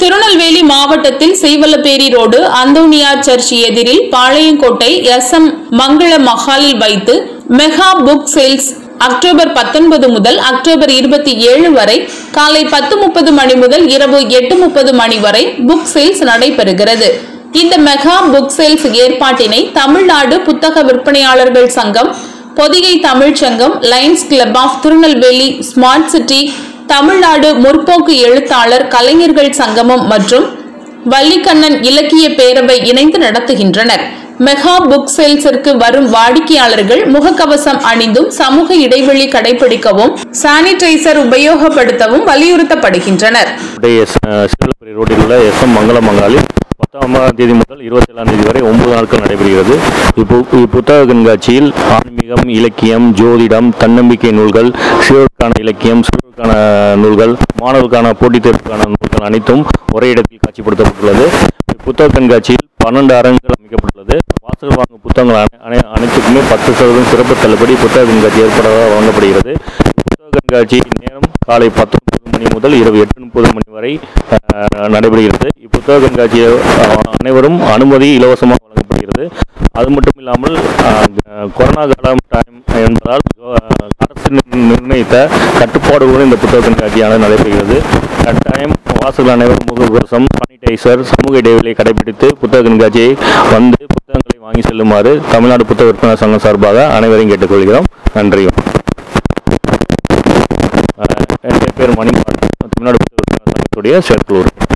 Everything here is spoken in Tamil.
திருநெல்வேலி மாவட்டத்தில் சீவலப்பேரி ரோடு அந்தோனியா சர்ச் எதிரில் பாளையங்கோட்டை எஸ் எம் மங்கள மஹாலில் வைத்து மெகா புக் சேல்ஸ் அக்டோபர் பத்தொன்பது முதல் அக்டோபர் இருபத்தி ஏழு வரை காலை பத்து முப்பது மணி முதல் இரவு எட்டு முப்பது மணி வரை புக் சேல்ஸ் நடைபெறுகிறது. இந்த மெகா புக் சேல்ஸ் ஏற்பாட்டினை தமிழ்நாடு புத்தக விற்பனையாளர்கள் சங்கம் Pothigai Tamil Sangam lions club of Tirunelveli smart city Tamil Nadu முற்போக்கு எழுத்தாளர் கலைஞர்கள் சங்கமம் மற்றும் வள்ளிக்கண்ணன் இலக்கிய பேரவை இணைந்து நடத்துகின்றனர். மெகா புக் சேல்ஸிற்கு வரும் வாடிக்கையாளர்கள் முகக்கவசம் அணிந்தும் சமூக இடைவெளி கடைபிடிக்கவும் சானிடைசர் உபயோகப்படுத்தவும் வலியுறுத்தப்படுகின்றனர். ரோட்டில் உள்ள எஸ் எம் மங்கள மங்காலில் பத்தாம் தேதி முதல் இருபத்தி ஏழாம் தேதி வரை ஒன்பது நாட்கள் நடைபெறுகிறது. இப்போ இப்புத்தக கண்காட்சியில் ஆன்மீகம் இலக்கியம் ஜோதிடம் தன்னம்பிக்கை நூல்கள் சிறுவருக்கான இலக்கியம் சிறுவருக்கான நூல்கள் மாணவர்களுக்கான போட்டித் தேர்வுக்கான நூல்கள் அனைத்தும் ஒரே இடத்தில் காட்சிப்படுத்தப்பட்டுள்ளது. புத்தக கண்காட்சியில் பன்னெண்டு அரங்குகள் அமைக்கப்பட்டுள்ளது. வாசகர் வாங்கும் புத்தகங்கள் அனை- அனைத்துக்குமே பத்து சதவீதம் சிறப்பு தள்ளுபடி புத்தக கண்காட்சி ஏற்பட வழங்கப்படுகிறது. கண்காட்சி நேரம் காலை பத்து முப்பது மணி முதல் இரவு எட்டு முப்பது மணி வரை நடைபெறுகிறது. இப்புத்தக கண்காட்சியை அனைவரும் அனுமதி இலவசமாக வழங்கப்படுகிறது. அது மட்டும் இல்லாமல் கொரோனா காலம் டைம் என்பதால் அரசு நிர்ணயித்த கட்டுப்பாடுகளுடன் இந்த புத்தக கண்காட்சியானது நடைபெறுகிறது. கட்டாயம் வாசகர்கள் அனைவரும் முகக்கவசம் சானிடைசர் சமூக இடைவெளியை கடைபிடித்து புத்தக கண்காட்சியை வந்து புத்தகங்களை வாங்கி செல்லுமாறு தமிழ்நாடு புத்தக விற்பனை சங்கம் சார்பாக அனைவரையும் கேட்டுக்கொள்கிறோம். நன்றி பேர் மணிமாறன் தமிழ்நாடு புத்தக சங்கத்துடைய செயற்குழு உறுப்பினர்